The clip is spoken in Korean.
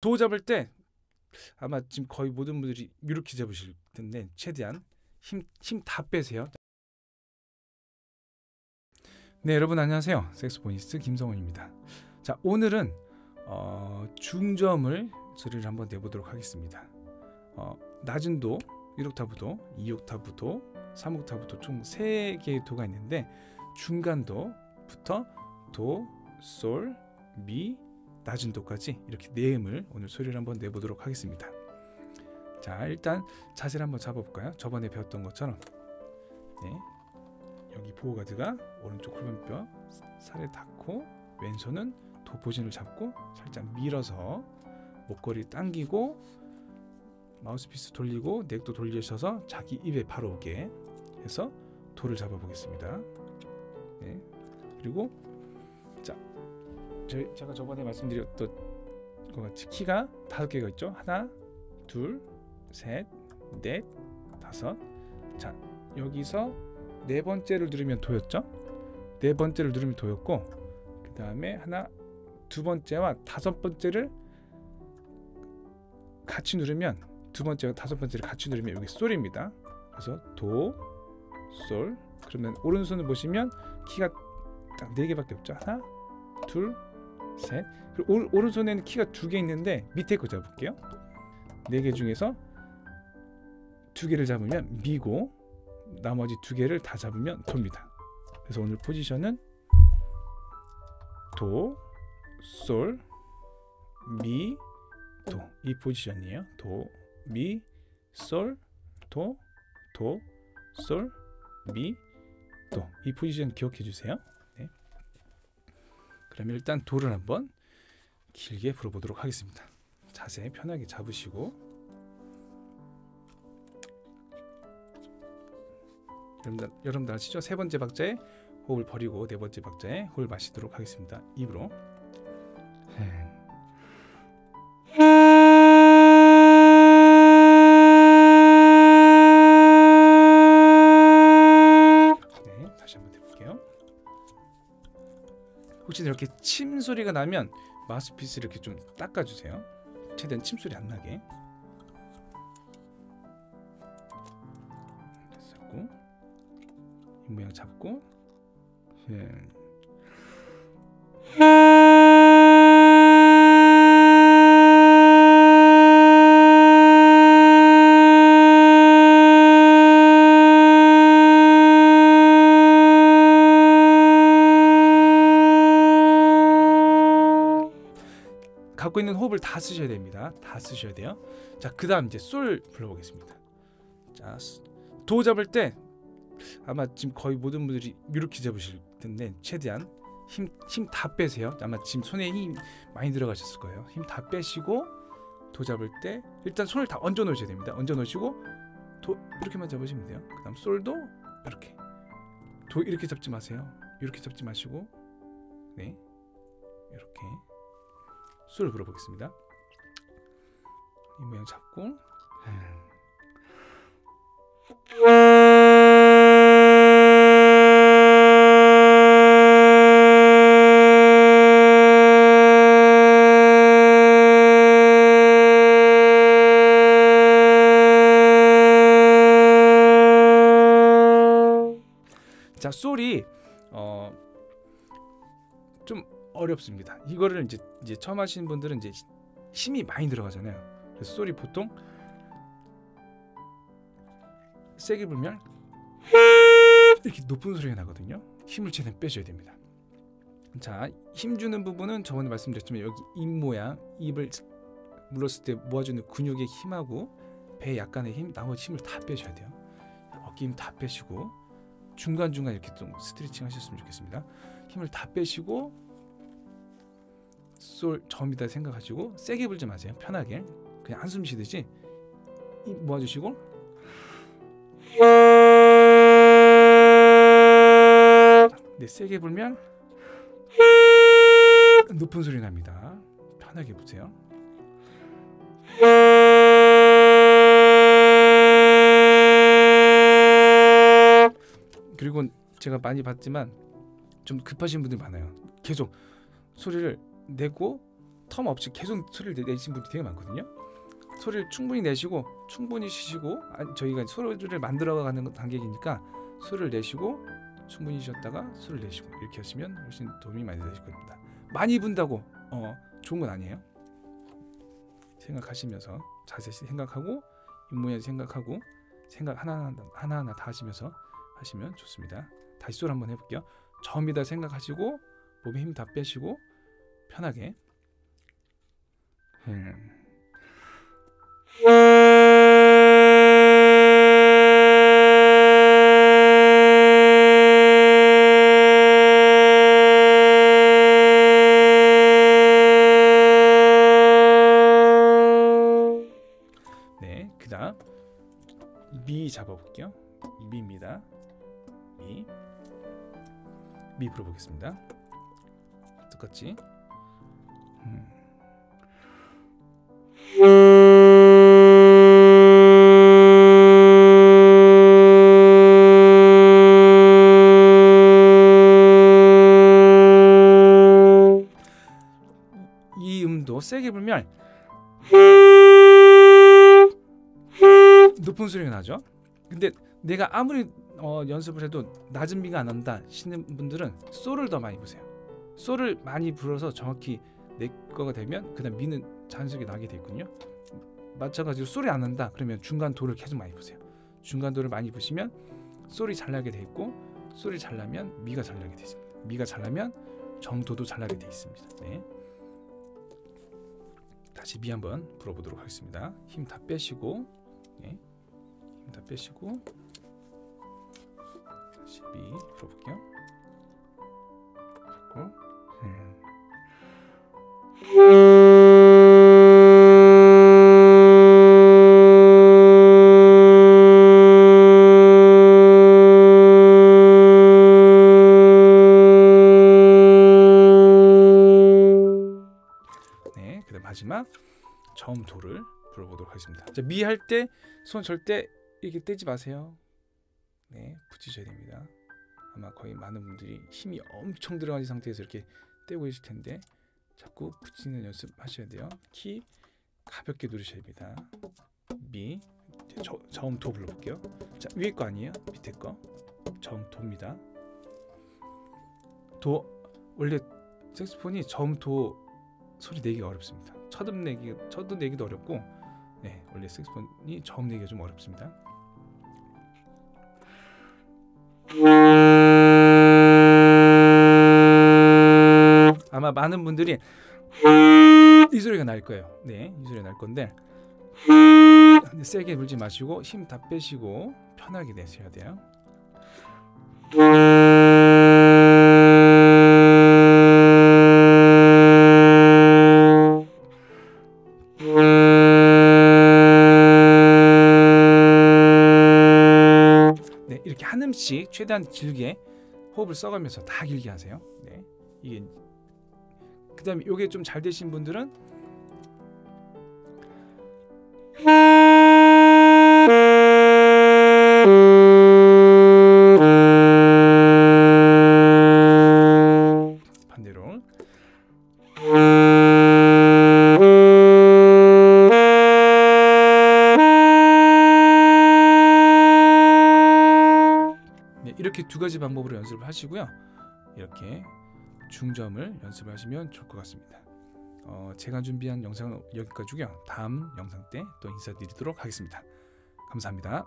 도 잡을 때 아마 지금 거의 모든 분들이 이렇게 잡으실 텐데 최대한 힘 힘 다 빼세요. 네 여러분 안녕하세요 섹스포니스트 김성훈입니다. 자 오늘은 어, 중점을 소리를 한번 내보도록 하겠습니다. 어, 낮은 도 1옥타브도, 2옥타브도, 3옥타브도 총 3개의 도가 있는데 중간 도부터 도, 솔, 미, 낮은 도까지 이렇게 네 음을 오늘 소리를 한번 내보도록 하겠습니다. 자 일단 자세를 한번 잡아볼까요? 저번에 배웠던 것처럼 네, 여기 보호가드가 오른쪽 골반뼈 살에 닿고 왼손은 도 포진을 잡고 살짝 밀어서 목걸이 당기고 마우스피스 돌리고 넥도 돌리셔서 자기 입에 바로 오게 해서 도를 잡아보겠습니다. 네. 그리고 자, 저, 제가 저번에 말씀드렸던 것 같이 키가 다섯 개가 있죠. 하나, 둘, 셋, 넷, 다섯. 자, 여기서 네 번째를 누르면 도였죠. 네 번째를 누르면 도였고, 그 다음에 하나, 두 번째와 다섯 번째를 같이 누르면 두 번째와 다섯 번째를 같이 누르면 여기 솔입니다. 그래서 도, 솔. 그러면 오른손을 보시면 키가 딱 네 개밖에 없죠. 하나, 둘, 셋. 그리고 오, 오른손에는 키가 두 개 있는데 밑에 거 잡을게요. 네 개 중에서 두 개를 잡으면 미고 나머지 두 개를 다 잡으면 도입니다. 그래서 오늘 포지션은 도, 솔, 미, 도. 이 포지션이에요. 도, 미, 솔, 도, 도, 솔, 미, 도. 이 포지션 기억해 주세요. 네. 그러면 일단 도를 한번 길게 불어보도록 하겠습니다. 자세 편하게 잡으시고 여러분들, 여러분들 아시죠? 세 번째 박자에 호흡을 버리고 네 번째 박자에 호흡을 마시도록 하겠습니다. 입으로 네, 혹시 이렇게 침 소리가 나면 마우스피스 이렇게 좀 닦아주세요. 최대한 침 소리 안 나게. 잡고 이 모양 잡고 예. 갖고 있는 호흡을 다 쓰셔야 됩니다. 다 쓰셔야 돼요. 자, 그다음 이제 솔 불러보겠습니다. 자, 도 잡을 때 아마 지금 거의 모든 분들이 이렇게 잡으실 텐데 최대한 힘 힘 다 빼세요. 아마 지금 손에 힘 많이 들어가셨을 거예요. 힘 다 빼시고 도 잡을 때 일단 손을 다 얹어 놓으셔야 됩니다. 얹어 놓으시고 도 이렇게만 잡으시면 돼요. 그다음 솔도 이렇게 도 이렇게 잡지 마세요. 이렇게 잡지 마시고 네 이렇게 솔을 불어보겠습니다. 이 모양 잡고 자 솔이 어, 좀 어렵습니다. 이거를 이제 이제 처음 하시는 분들은 이제 힘이 많이 들어가잖아요. 그래서 솔이 보통 세게 불면 이렇게 높은 소리가 나거든요. 힘을 최대한 빼줘야 됩니다. 자, 힘 주는 부분은 저번에 말씀드렸지만 여기 입 모양, 입을 물었을 때 모아주는 근육의 힘하고 배 약간의 힘, 나머지 힘을 다 빼셔야 돼요. 어깨 힘 다 빼시고 중간 중간 이렇게 좀 스트레칭 하셨으면 좋겠습니다. 힘을 다 빼시고 솔 점이다 생각하시고 세게 불지 마세요. 편하게 그냥 한숨 쉬듯이 입 모아주시고 네 세게 불면 높은 소리 납니다. 편하게 보세요. 그리고 제가 많이 봤지만 좀 급하신 분들이 많아요. 계속 소리를 내고 텀 없이 계속 소리를 내- 내신 분들이 되게 많거든요. 소리를 충분히 내시고 충분히 쉬시고 아, 저희가 소리를 만들어가는 단계이니까 소리를 내시고 충분히 쉬었다가 소리를 내시고 이렇게 하시면 훨씬 도움이 많이 되실 겁니다. 많이 분다고 어, 좋은 건 아니에요. 생각하시면서 자세히 생각하고 입모양 생각하고 생각 하나하나 하나하나 다 하시면서 하시면 좋습니다. 다시 소리 한번 해볼게요. 처음이다 생각하시고 몸에 힘 다 빼시고 편하게 음. 네, 그 다음 미 잡아볼게요. 미입니다. 미, 미 불어보겠습니다. 똑같이. 음. 이 음도 세게 불면 높은 소리가 나죠. 근데 내가 아무리 어, 연습을 해도 낮은 미가 안 난다 시는 분들은 솔을 더 많이 부세요. 솔을 많이 불어서 정확히 내 거가 되면 그다음 미는 자연스럽게 나게 돼 있군요. 마찬가지로 솔이 안 난다 그러면 중간 도를 계속 많이 부세요. 중간 도를 많이 부시면 솔이 잘 나게 돼 있고 솔이 잘 나면 미가 잘 나게 돼 있습니다. 미가 잘 나면 정도도 잘 나게 돼 있습니다. 네. 다시 미 한번 불어보도록 하겠습니다. 힘 다 빼시고, 네. 힘 다 빼시고, 다시 미 불어볼게요. 음. 네, 그다음 마지막 저음 도를 불어보도록 하겠습니다. 자, 미 할 때 손 절대 이렇게 떼지 마세요. 네, 붙이셔야 됩니다. 아마 거의 많은 분들이 힘이 엄청 들어간 상태에서 이렇게 떼고 계실 텐데 자꾸 붙이는 연습 하셔야 돼요. 키 가볍게 누르셔야 됩니다. 미 저, 저음 도 불러볼게요. 자 위에 거 아니에요? 밑에 거 저음 도입니다. 도 원래 색소폰이 저음 도 소리 내기가 어렵습니다. 첫음 내기 첫음 내기도 어렵고 네 원래 색소폰이 저음 내기가 좀 어렵습니다. 아마 많은 분들이 이 소리가 날 거예요. 네, 이 소리가 날 건데 세게 불지 마시고 힘 다 빼시고 편하게 내셔야 돼요. 네, 이렇게 한 음씩 최대한 길게 호흡을 써가면서 다 길게 하세요. 네, 이게 그다음에 이게 좀 잘 되신 분들은 반대로 네, 이렇게 두 가지 방법으로 연습을 하시고요. 이렇게 중점을 연습을 하시면 좋을 것 같습니다. 어, 제가 준비한 영상은 여기까지고요. 다음 영상 때 또 인사드리도록 하겠습니다. 감사합니다.